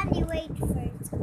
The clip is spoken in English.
Sandy wait first.